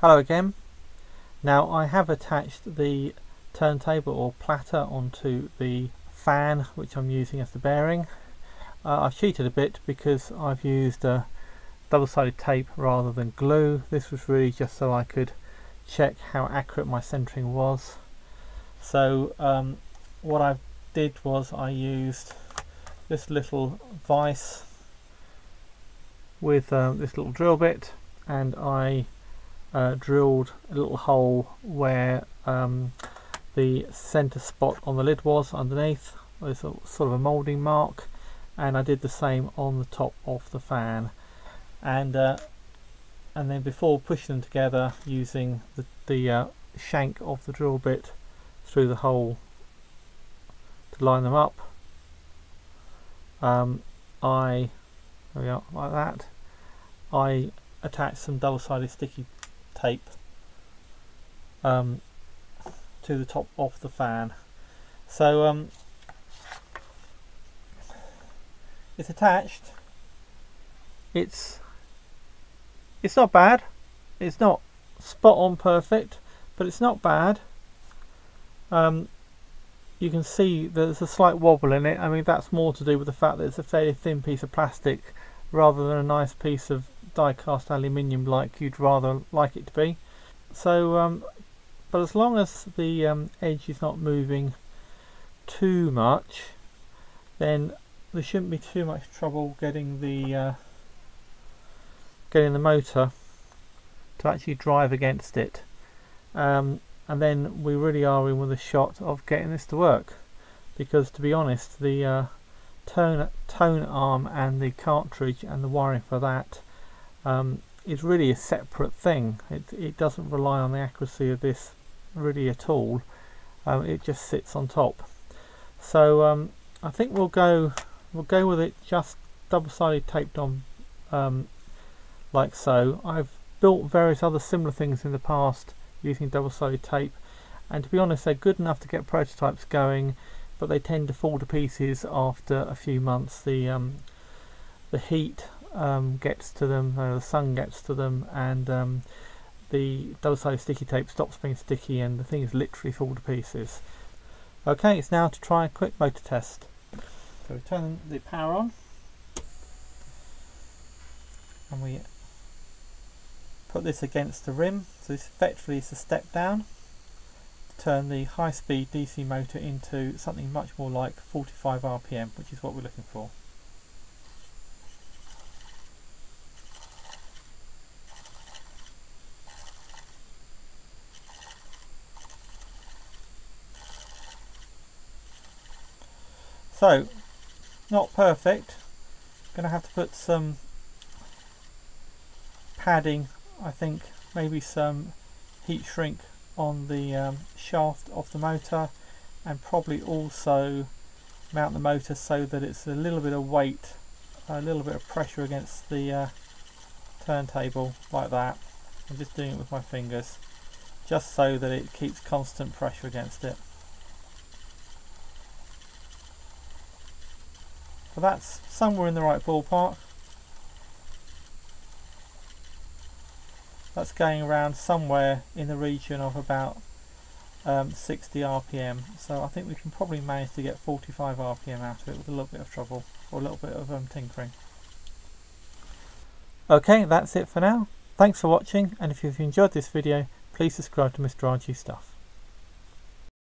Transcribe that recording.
Hello again. Now I have attached the turntable or platter onto the fan which I'm using as the bearing. Uh, I've cheated a bit because I've used a double-sided tape rather than glue. This was really just so I could check how accurate my centering was. So um, what I did was I used this little vise with um, this little drill bit and I uh, drilled a little hole where um, the center spot on the lid was underneath there's a, sort of a molding mark and I did the same on the top of the fan. And uh, and then before pushing them together using the, the uh, shank of the drill bit through the hole to line them up um, I there we are like that I attached some double-sided sticky tape um, to the top of the fan. So um, it's attached. It's it's not bad. It's not spot on perfect, but it's not bad. Um, you can see there's a slight wobble in it. I mean that's more to do with the fact that it's a fairly thin piece of plastic rather than a nice piece of die cast aluminium like you'd rather like it to be. So um, but as long as the um, edge is not moving too much then there shouldn't be too much trouble getting the uh, getting the motor to actually drive against it. Um, and then we really are in with a shot of getting this to work. Because to be honest the uh, tone tone arm and the cartridge and the wiring for that um, is really a separate thing. It, it doesn't rely on the accuracy of this really at all. Um, it just sits on top. So um, I think we'll go we'll go with it just double-sided taped on um, like so. I've built various other similar things in the past using double-sided tape and to be honest they're good enough to get prototypes going but they tend to fall to pieces after a few months. The um, the heat um, gets to them, uh, the sun gets to them, and um, the double-sided sticky tape stops being sticky and the thing is literally fall to pieces. Okay, it's now to try a quick motor test. So we turn the power on and we put this against the rim, so this effectively is a step down to turn the high-speed DC motor into something much more like 45 RPM, which is what we're looking for. So, not perfect. Going to have to put some padding, I think, maybe some heat shrink on the um, shaft of the motor and probably also mount the motor so that it's a little bit of weight, a little bit of pressure against the uh, turntable like that. I'm just doing it with my fingers just so that it keeps constant pressure against it. That's somewhere in the right ballpark. That's going around somewhere in the region of about um, 60 RPM. So I think we can probably manage to get 45 RPM out of it with a little bit of trouble or a little bit of um, tinkering. Okay, that's it for now. Thanks for watching and if you've enjoyed this video, please subscribe to Mr. RG Stuff.